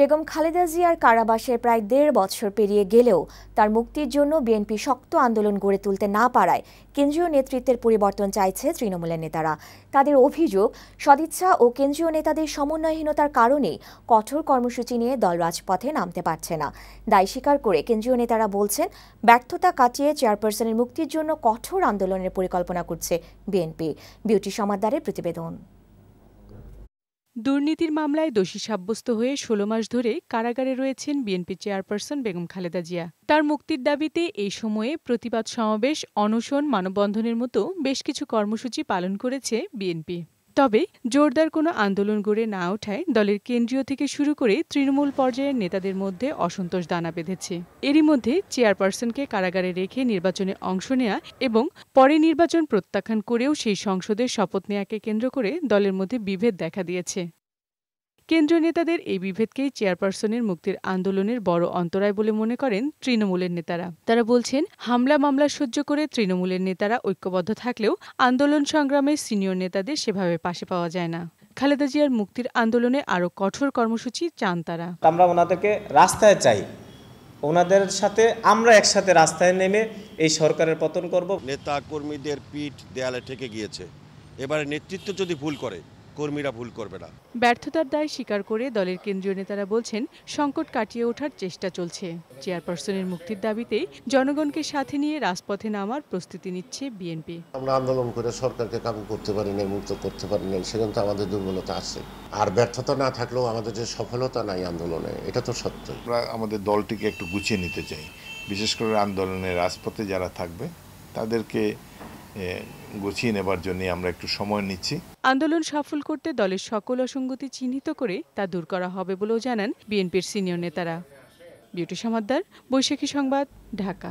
বেগম খালেদা জিয়ার কারাবাসে প্রায় দেড় বছর পেরিয়ে গেলেও তার মুক্তির জন্য বিএনপি শক্ত আন্দোলন গড়ে তুলতে না পারায় কেন্দ্রীয় নেতৃত্বের পরিবর্তন চাইছে তৃণমূলের নেতারা। তাদের অভিযোগ, সদিচ্ছা ও কেন্দ্রীয় নেতাদের সমন্বয়হীনতার কারণেই কঠোর কর্মসূচি নিয়ে দল রাজপথে নামতে পারছে না। দায় স্বীকার করে কেন্দ্রীয় নেতারা বলছেন, ব্যর্থতা কাটিয়ে চেয়ারপারসনের মুক্তির জন্য কঠোর আন্দোলনের পরিকল্পনা করছে বিএনপি। বিউটি সমাদারের প্রতিবেদন। দুর্নীতির মামলায় দোষী সাব্যস্ত হয়ে ষোলো মাস ধরে কারাগারে রয়েছেন বিএনপি চেয়ারপারসন বেগম খালেদা জিয়া। তার মুক্তির দাবিতে এই সময়ে প্রতিবাদ সমাবেশ, অনশন, মানববন্ধনের মতো বেশ কিছু কর্মসূচি পালন করেছে বিএনপি। তবে জোরদার কোনো আন্দোলন গড়ে না ওঠায় দলের কেন্দ্রীয় থেকে শুরু করে তৃণমূল পর্যায়ের নেতাদের মধ্যে অসন্তোষ দানা বেঁধেছে। এরই মধ্যে চেয়ারপারসনকে কারাগারে রেখে নির্বাচনে অংশ নেয়া এবং পরে নির্বাচন প্রত্যাখ্যান করেও সেই সংসদের শপথ নেয়াকে কেন্দ্র করে দলের মধ্যে বিভেদ দেখা দিয়েছে। কেন্দ্রীয় নেতাদের এই বিভেদকেই চেয়ারপারসনের মুক্তির আন্দোলনের বড় অন্তরায় বলে মনে করেন তৃণমূলের নেতারা। তারা বলছেন হামলা মামলা সহ্য করে তৃণমূলের নেতারা ঐক্যবদ্ধ থাকলেও আন্দোলন সংগ্রামে সিনিয়র নেতাদের সেভাবে পাশে পাওয়া যায় না। খালেদা জিয়ার মুক্তির আন্দোলনে আরও কঠোর কর্মসূচি চান তারা। আমরা ওনাদেরকে রাস্তায় চাই। ওনাদের সাথে আমরা একসাথে রাস্তায় নেমে এই সরকারের পতন করব। নেতা কর্মীদের পিঠ দেয়ালে ঠেকে গিয়েছে। এবারে নেতৃত্ব যদি ভুল করে কর্মীরা ভুল করবে না। ব্যর্থতার দায় স্বীকার করে দলের কেন্দ্রীয় নেতারা বলছেন সংকট কাটিয়ে ওঠার চেষ্টা চলছে। চেয়ারপারসনের মুক্তির দাবিতে জনগণকে সাথে নিয়ে রাজপথে নামার প্রস্তুতি নিচ্ছে বিএনপি। আমরা আন্দোলন করে সরকারকে কাবু করতে পারি নাই মুক্ত করতে পারি নাই সেখানে তো আমাদের দুর্বলতা আছে। আর ব্যর্থতা না থাকলেও আমাদের যে সফলতা নাই আন্দোলনে এটা তো সত্য। আমরা আমাদের দলটিকে একটু গুছিয়ে নিতে চাই। বিশেষ করে আন্দোলনের রাজপথে যারা থাকবে তাদেরকে গুছিয়ে নেবার জন্য আমরা একটু সময় নিচ্ছি। আন্দোলন সফল করতে দলের সকল অসঙ্গতি চিহ্নিত করে তা দূর করা হবে বলেও জানান বিএনপির সিনিয়র নেতারা। বিউটি সমাদ্দার, বৈশাখী সংবাদ, ঢাকা।